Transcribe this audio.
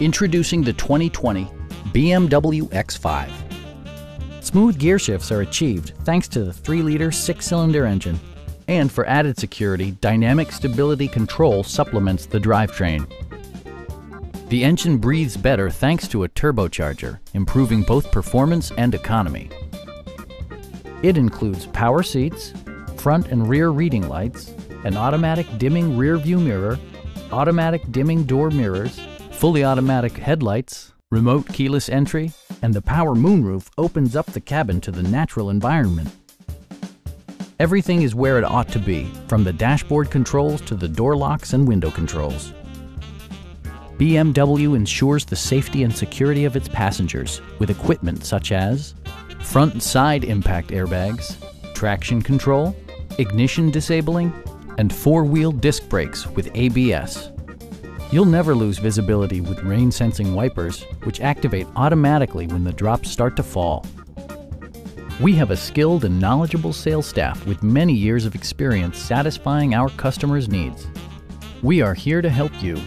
Introducing the 2020 BMW X5. Smooth gear shifts are achieved thanks to the 3-liter six-cylinder engine. And for added security, Dynamic Stability Control supplements the drivetrain. The engine breathes better thanks to a turbocharger, improving both performance and economy. It includes power seats, front and rear reading lights, an automatic dimming rear view mirror, automatic dimming door mirrors, fully automatic headlights, remote keyless entry, and the power moonroof opens up the cabin to the natural environment. Everything is where it ought to be, from the dashboard controls to the door locks and window controls. BMW ensures the safety and security of its passengers with equipment such as front and side impact airbags, traction control, ignition disabling, and four-wheel disc brakes with ABS. You'll never lose visibility with rain-sensing wipers, which activate automatically when the drops start to fall. We have a skilled and knowledgeable sales staff with many years of experience satisfying our customers' needs. We are here to help you